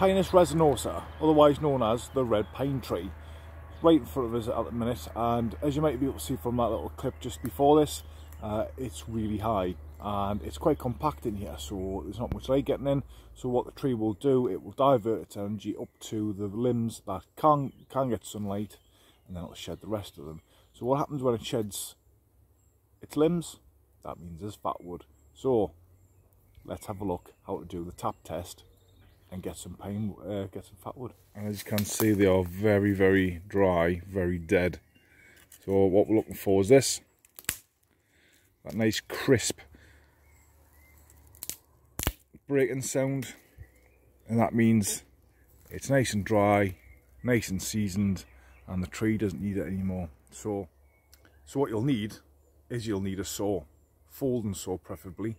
Pinus resinosa, otherwise known as the red pine tree. right in front of us at the minute and as you might be able to see from that little clip just before this, uh, it's really high and it's quite compact in here so there's not much light getting in. So what the tree will do it will divert its energy up to the limbs that can can get sunlight and then it'll shed the rest of them. So what happens when it sheds its limbs? That means there's fat wood. So let's have a look how to do the tap test and get some pine uh, get some fat wood. And as you can see they are very very dry very dead. So what we're looking for is this that nice crisp breaking sound. And that means it's nice and dry nice and seasoned and the tree doesn't need it anymore. So so what you'll need is you'll need a saw folding saw preferably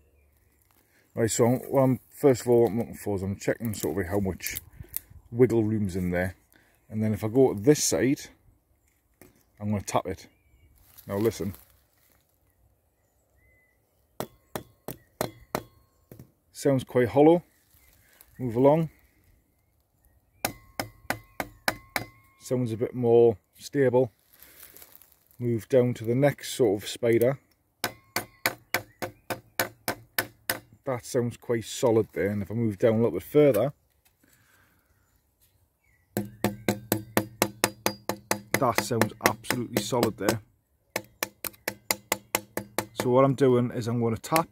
right so I'm, first of all what I'm looking for is I'm checking sort of how much wiggle room's in there. And then if I go to this side I'm going to tap it. Now listen. Sounds quite hollow. Move along. Sounds a bit more stable. Move down to the next sort of spider that sounds quite solid there and if I move down a little bit further that sounds absolutely solid there so what I'm doing is I'm going to tap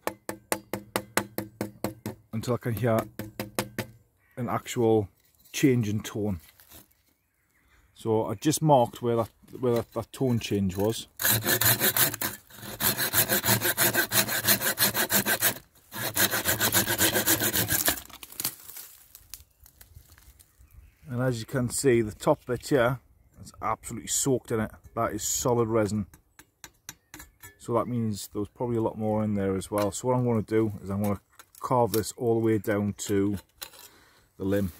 until I can hear an actual change in tone. So I just marked where that where that, that tone change was. As you can see, the top bit here is absolutely soaked in it. That is solid resin. So that means there's probably a lot more in there as well. So what I'm going to do is I'm going to carve this all the way down to the limb.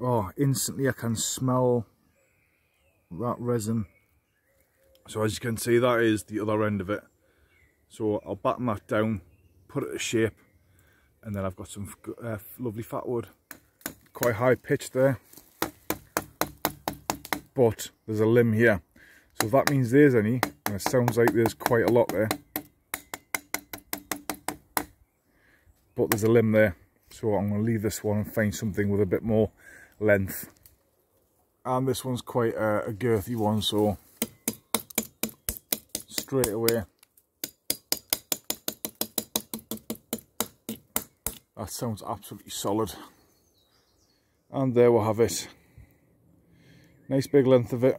Oh, instantly I can smell that resin. So as you can see, that is the other end of it. So I'll batten that down, put it to shape, and then I've got some uh, lovely fat wood. Quite high pitched there. But there's a limb here. So if that means there's any and it sounds like there's quite a lot there. But there's a limb there. So I'm going to leave this one and find something with a bit more length and this one's quite a, a girthy one so straight away. That sounds absolutely solid. And there we'll have it. Nice big length of it